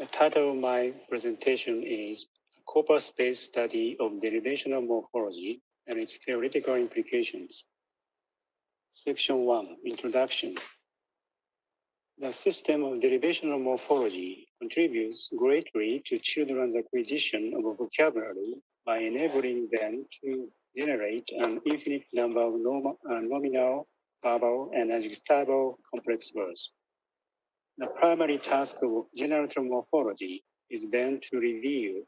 The title of my presentation is a Corpus-Based Study of Derivational Morphology and its Theoretical Implications. Section 1, Introduction. The system of derivational morphology contributes greatly to children's acquisition of vocabulary by enabling them to generate an infinite number of normal, uh, nominal, verbal, and adjectival complex words. The primary task of generative morphology is then to reveal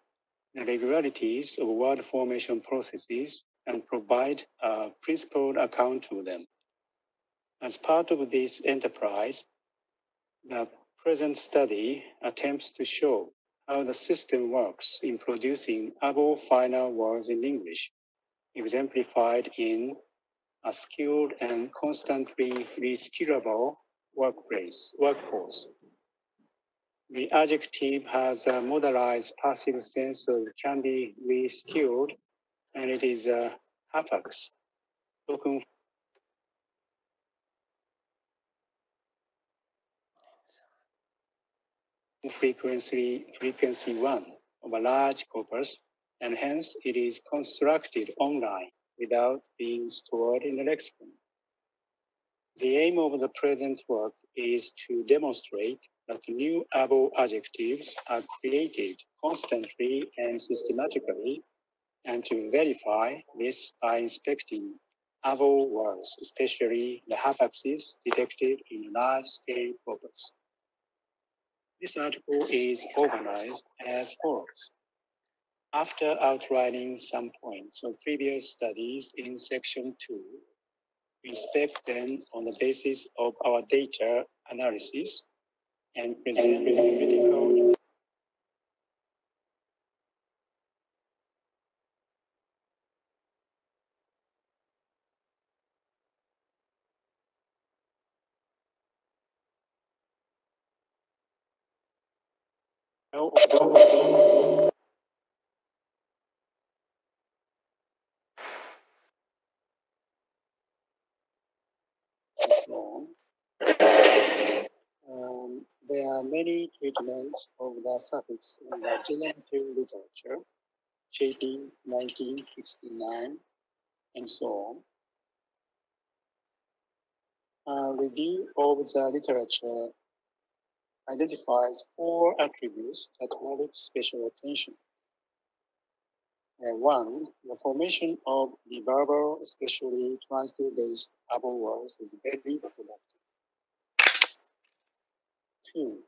the regularities of word formation processes and provide a principled account of them. As part of this enterprise, the present study attempts to show how the system works in producing able final words in English, exemplified in a skilled and constantly reskillable workplace, workforce. The adjective has a modalized passive sense of can be reskilled, and it is a affix, frequency, frequency one of a large corpus, and hence it is constructed online without being stored in the lexicon. The aim of the present work is to demonstrate that new able adjectives are created constantly and systematically, and to verify this by inspecting able words, especially the hapaxes detected in large-scale corpus. This article is organized as follows. After outlining some points of previous studies in section two, we inspect them on the basis of our data analysis and present critical and so on. Um, there are many treatments of the suffix in the generative literature, Chapin 1969, and so on. A review of the literature identifies four attributes that merit special attention. Uh, one, the formation of the verbal, especially transitive-based words, is very productive. Two,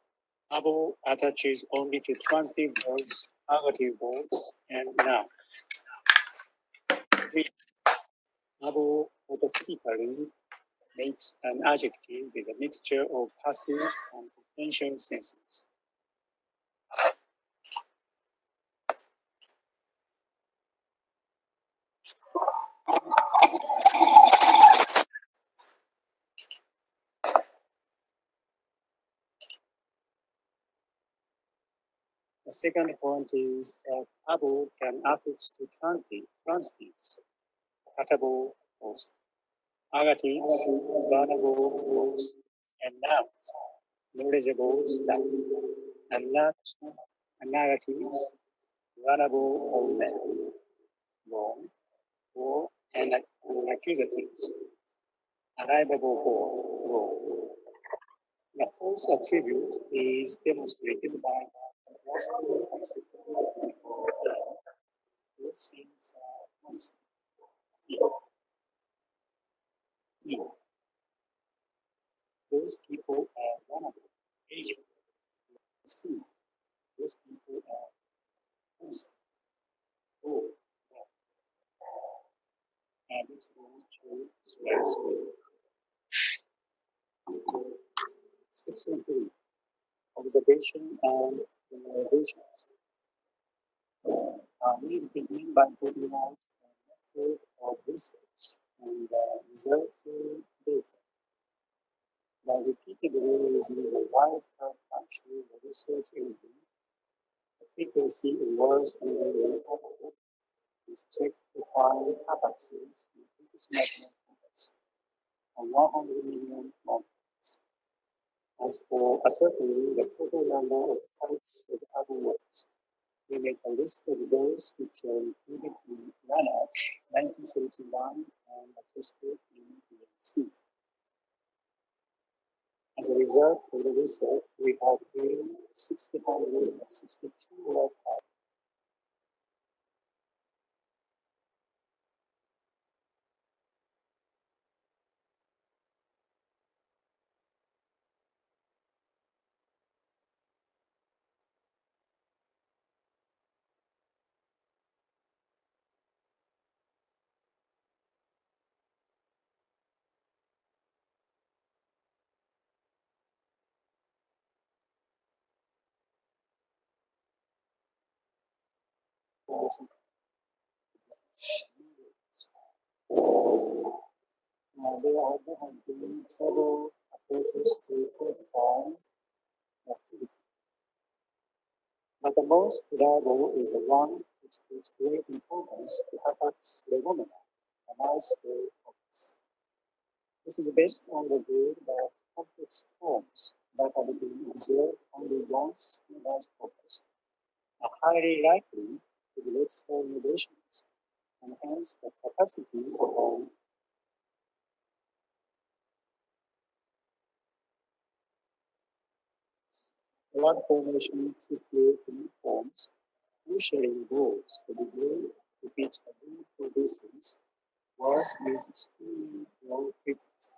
able attaches only to transitive words, adjective words, and nouns. Three, able phototypically makes an adjective with a mixture of passive and potential senses. Second point is that able can affix to transitive, transitives, compatible host, adjectives, vulnerable words, and nouns, knowledgeable staff, and not narratives, vulnerable or men, wrong, or and ac- accusatives, arrivable or wrong. The fourth attribute is demonstrated by the contrasting acceptability of A. Those things are constant. E. E. Those people are vulnerable, agent. C. Those people are constant. O. And it's going to stress. Section three, observation and generalizations. Uh, we begin by putting out a method of research and uh, resulting data. By repeatedly using the wildcard function of the research engine, the frequency of words in the output is checked to find hapaxes in British national context of 100 million moments. As for ascertaining the total number of types of other words, we make a list of those which are included in NANAC 1971 and attested in BNC. As a result of the research, we have gained 662 word types. There also have been several approaches to quantify activity. But the most reliable is the one which gives great importance to hapax legomena, a nice scale of this. Is based on the view that complex forms that have been observed only once in large corpus are highly likely to relate small innovations and hence the capacity blood formation to create new forms crucially involves the degree to which a new produces was with extremely low frequency.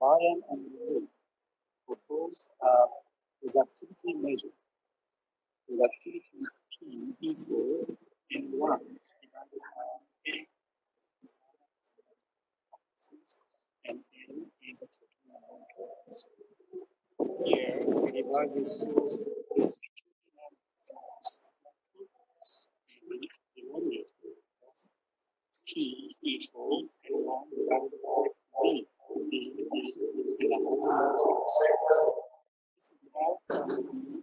Ryan and Wolf propose a productivity measure. Productivity P equal N1 divided by N and N is a total number of tokens. Here, we divide these tools to face the total number of tokens and the denominator as P equal N1 divided by V. V is the number of tokens. This is derived from the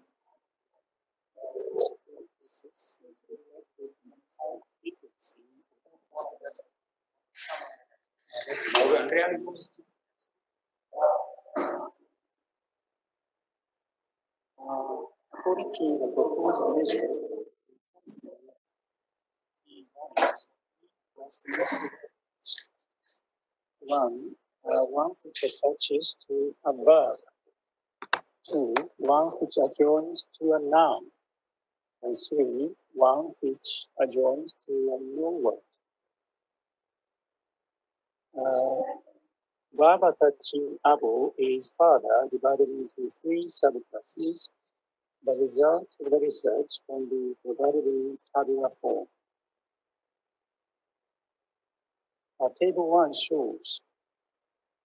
process is reflected in the time frequency of the process. Uh, according to the proposed measure, one, uh, one which attaches to a verb, two, one which adjoins to a noun, and three, one which adjoins to a noun word. Uh, verb attaching abo is further divided into three subclasses. The results of the research can be provided in tabular form. Uh, table 1 shows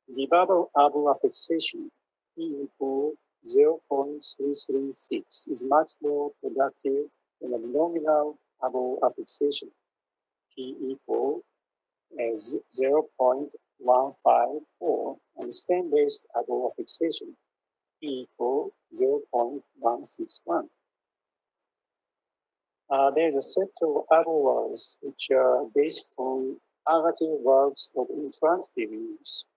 the verb abo affixation P equal 0.336 is much more productive than the nominal abo affixation P equal 0.154 and stem-based abo affixation P equal 0.161. Uh, there's a set of abo words which are based on negative verbs of intransitive use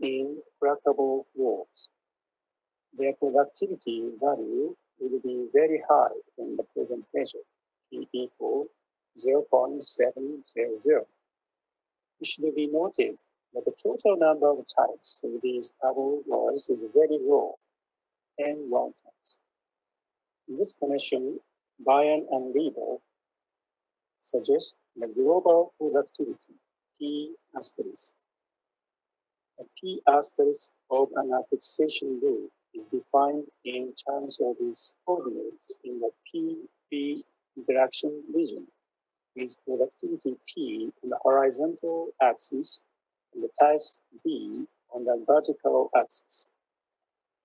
in crackable words. Their productivity value will be very high in the present measure, P equal 0.700. It should be noted that the total number of types of these abo words is very low, 10 word types. In this connection, Baayen and Lieber suggest the global productivity, P asterisk. The P asterisk of an affixation rule is defined in terms of its coordinates in the P-P interaction region with productivity P on the horizontal axis the types V on the vertical axis.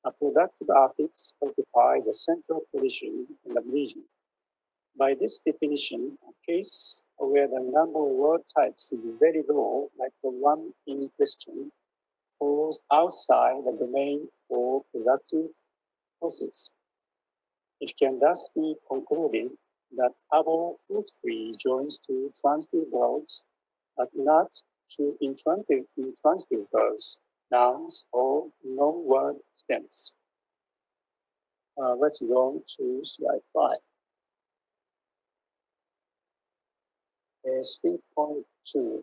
A productive affix occupies a central position in the region. By this definition, a case where the number of word types is very low, like the one in question, falls outside the domain for productive process. It can thus be concluded that abo fruitfully joins to transitive verbs, but not to intransitive, intransitive verbs nouns, or non-word stems. Uh, let's go to slide five. Uh, 3.2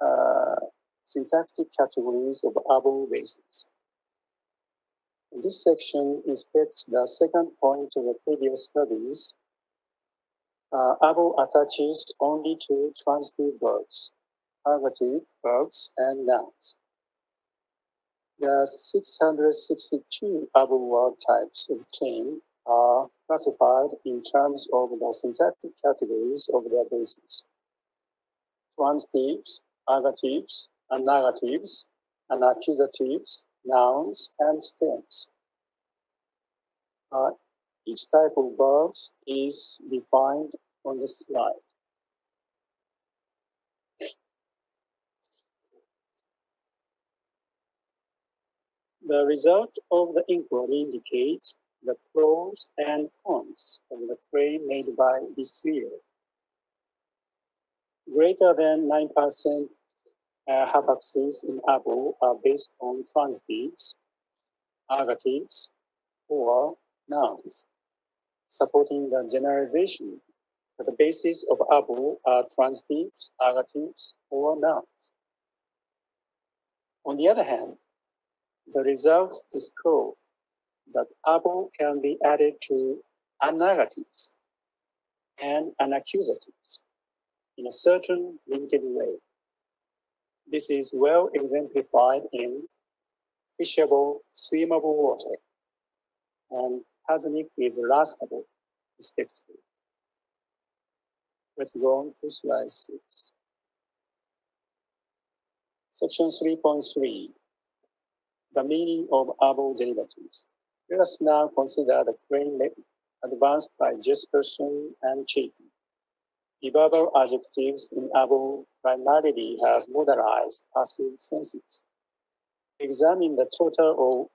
uh, Syntactic categories of able bases. This section inspects the second point of the previous studies. Uh, attaches only to transitive verbs, adjective verbs, and nouns. The 662 able word types of obtained are classified in terms of the syntactic categories of their bases. Transitives, adjectives, and negatives, and accusatives, nouns, and stems. Uh, each type of verbs is defined on the slide. The result of the inquiry indicates the pros and cons of the claim made by this sphere. Greater than 9% uh, hapaxes in able are based on transitives, adjectives, or nouns, supporting the generalization that the basis of able are transitives, adjectives, or nouns. On the other hand, the results disclose that able can be added to unergatives and accusatives in a certain limited way. This is well exemplified in fishable, swimmable water, and Pasonic is lastable, respectively. Let's go on to slide six. Section 3.3 the meaning of able derivatives. Let us now consider the claim advanced by Jespersen and Chapin. The verbal adjectives in able primarily have modalized passive senses. Examine the total of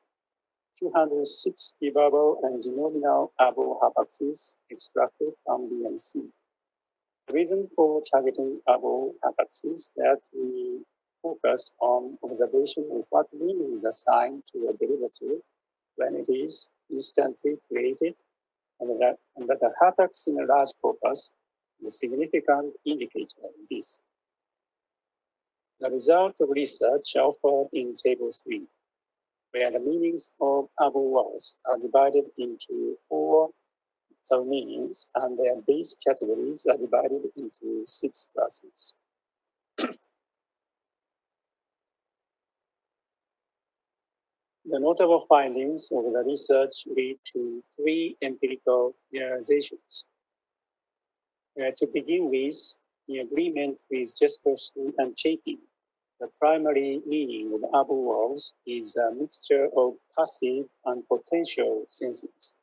260 verbal and denominal able hapaxes extracted from BNC. The reason for targeting able hapaxes that we focus on observation of what meaning is assigned to a derivative when it is instantly created, and that, and that a hapax in a large corpus is a significant indicator of this. The result of research offered in Table 3, where the meanings of able words are divided into four sub-meanings and their base categories are divided into six classes. The notable findings of the research lead to three empirical generalizations. Uh, to begin with, in agreement with Jespersen and Chapin, the primary meaning of words is a mixture of passive and potential senses.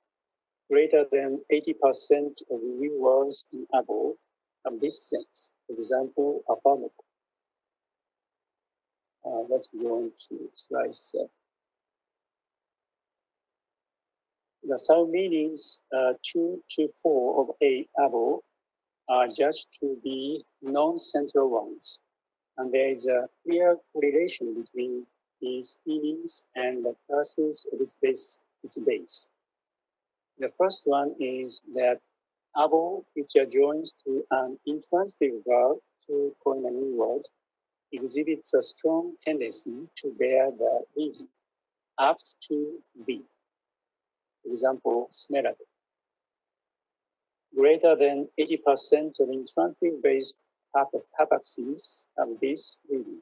Greater than 80% of new words in able have this sense, for example, affirmable. Uh, let's go on to slide seven. The sub meanings uh, 2 to 4 of A able are judged to be non-central ones. And there is a clear correlation between these meanings and the classes of its base. Its base. The first one is that able, which adjoins to an intransitive verb to coin a new word, exhibits a strong tendency to bear the meaning apt to be example, smellable. Greater than 80% of intransitive-based hapaxes have this reading.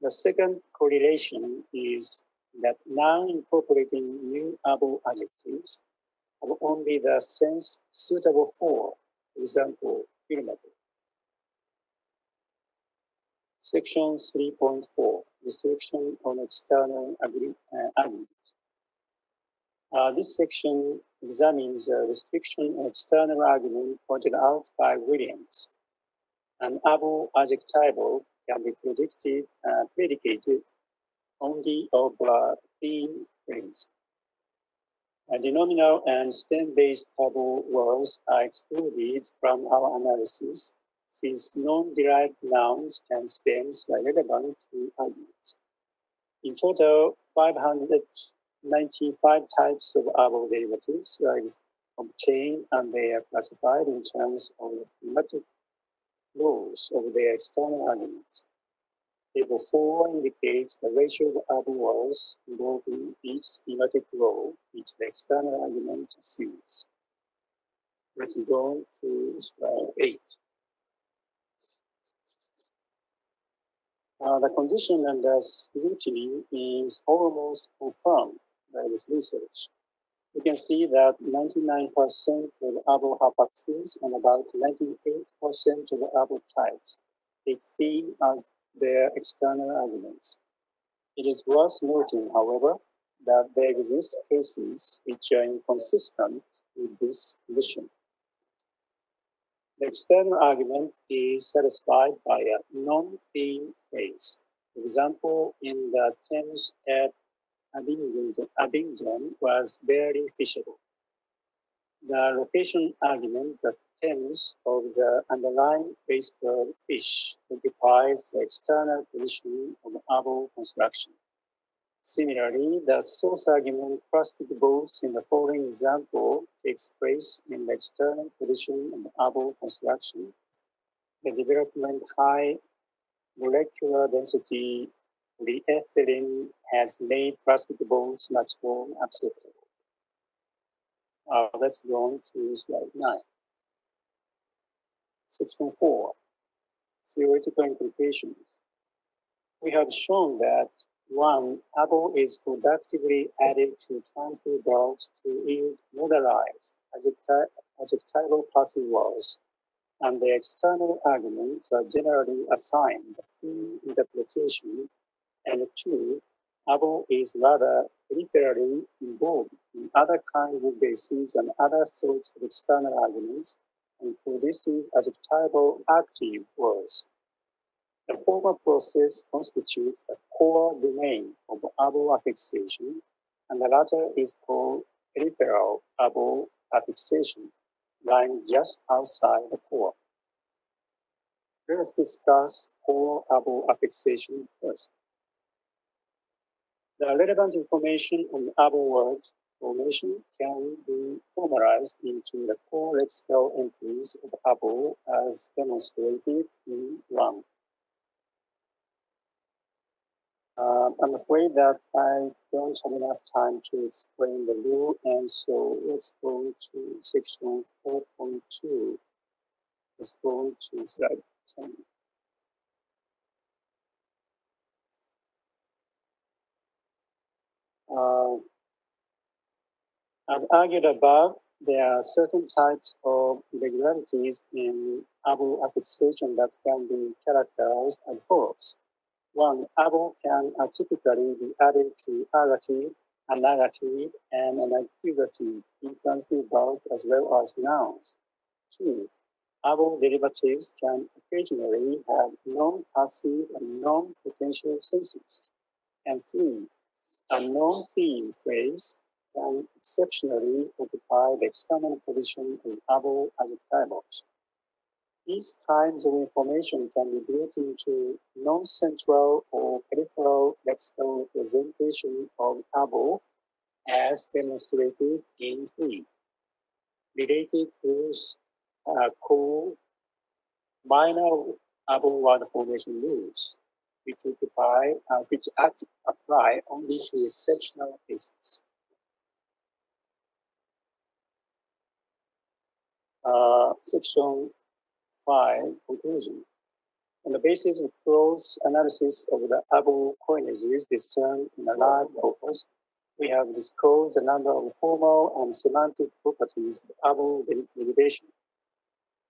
The second correlation is that non-incorporating new able adjectives have only the sense suitable for, for example, filmable. Section 3.4, restriction on external agree, uh, agreement. Uh, this section examines the restriction on external argument pointed out by Williams. An able adjectival can be predicted, uh, predicated only of a theme phrase. Uh, denominal and stem-based able words are excluded from our analysis since non-derived nouns and stems are relevant to arguments. In total, 595 types of Abel derivatives uh, are obtained and they are classified in terms of the thematic roles of their external arguments. Table 4 indicates the ratio of Abel walls involving each thematic role which the external argument assumes. Let's go to slide 8. Uh, the condition under scrutiny is almost confirmed by this research. We can see that 99% of Abel hapaxes and about 98% of Abel types take theme as their external arguments. It is worth noting, however, that there exist cases which are inconsistent with this condition. The external argument is satisfied by a non-theme phrase. For example, in the Thames at Abingdon, Abingdon was very fishable. The location argument, the Thames of the underlying baseball fish occupies the external position of Abel construction. Similarly, the source argument trusted both in the following example place in the external position of Abel construction. The development high molecular density polyethylene has made plastic balls much more acceptable. Uh, let's go on to slide 9. Section 4, Theoretical Implications. We have shown that one, Abel is productively added to transfer verbs to yield modalized adjectival passive words, and the external arguments are generally assigned the theme interpretation, and two, Abel is rather peripherally involved in other kinds of bases and other sorts of external arguments, and produces adjectival active words. The former process constitutes the core domain of Abel affixation, and the latter is called peripheral Abel affixation, lying just outside the core. Let us discuss core Abel affixation first. The relevant information on Abel word formation can be formalized into the core lexical entries of Abel as demonstrated in 1. Um, I'm afraid that I don't have enough time to explain the rule, and so let's go to section 4.2. Let's go to slide 10. Uh, as argued above, there are certain types of irregularities in Abel affixation that can be characterized as follows. One, Abel can typically be added to adjective, a negative, and an accusative, influencing both as well as nouns. Two, Abel derivatives can occasionally have non-passive and non-potential senses. And three, a non-theme phrase can exceptionally occupy the external position of Abel adjectives. These kinds of information can be built into non-central or peripheral lexical representation of Abel as demonstrated in 3. Related tools are called minor Abel word formation rules, which occupy, uh, which apply only to exceptional cases. Uh, section 5 conclusion. On the basis of close analysis of the Abel coinages discerned in a large corpus, we have disclosed a number of formal and semantic properties of Abel derivation.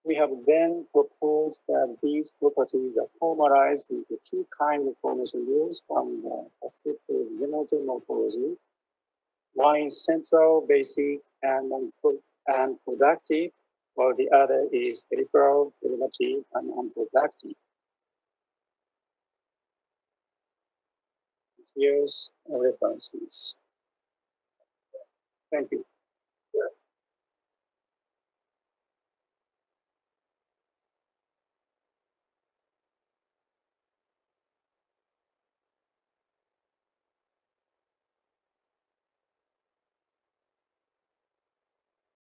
We have then proposed that these properties are formalized into two kinds of formation rules from the perspective of generative morphology. One central, basic, and, and productive, while the other is peripheral, derivative, and unproductive. Here's references. Thank you.